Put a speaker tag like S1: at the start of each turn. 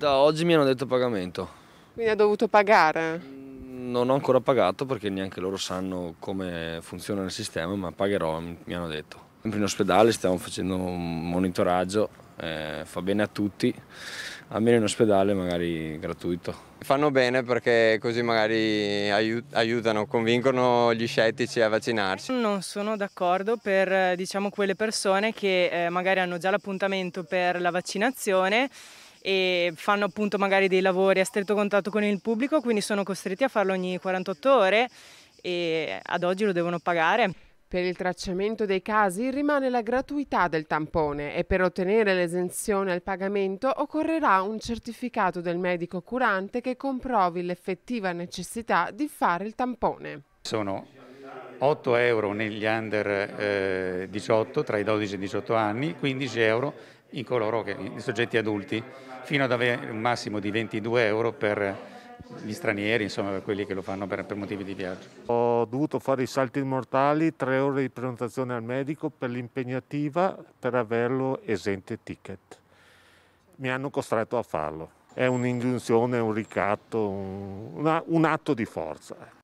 S1: Da oggi mi hanno detto pagamento.
S2: Quindi ha dovuto pagare?
S1: Non ho ancora pagato perché neanche loro sanno come funziona il sistema, ma pagherò, mi hanno detto. Sempre in ospedale stiamo facendo un monitoraggio, eh, fa bene a tutti, almeno in ospedale magari gratuito.
S3: Fanno bene perché così magari aiutano, convincono gli scettici a vaccinarsi.
S4: Non sono d'accordo per diciamo, quelle persone che eh, magari hanno già l'appuntamento per la vaccinazione e fanno appunto magari dei lavori a stretto contatto con il pubblico, quindi sono costretti a farlo ogni 48 ore e ad oggi lo devono pagare.
S2: Per il tracciamento dei casi rimane la gratuità del tampone e per ottenere l'esenzione al pagamento occorrerà un certificato del medico curante che comprovi l'effettiva necessità di fare il tampone.
S5: Sono 8 euro negli under eh, 18, tra i 12 e i 18 anni, 15 euro in coloro che, i soggetti adulti, fino ad avere un massimo di 22 euro per gli stranieri, insomma per quelli che lo fanno per, per, motivi di viaggio.
S6: Ho dovuto fare i salti mortali, tre ore di prenotazione al medico per l'impegnativa per averlo esente ticket. Mi hanno costretto a farlo. È un'ingiunzione, un ricatto, un, una, un atto di forza.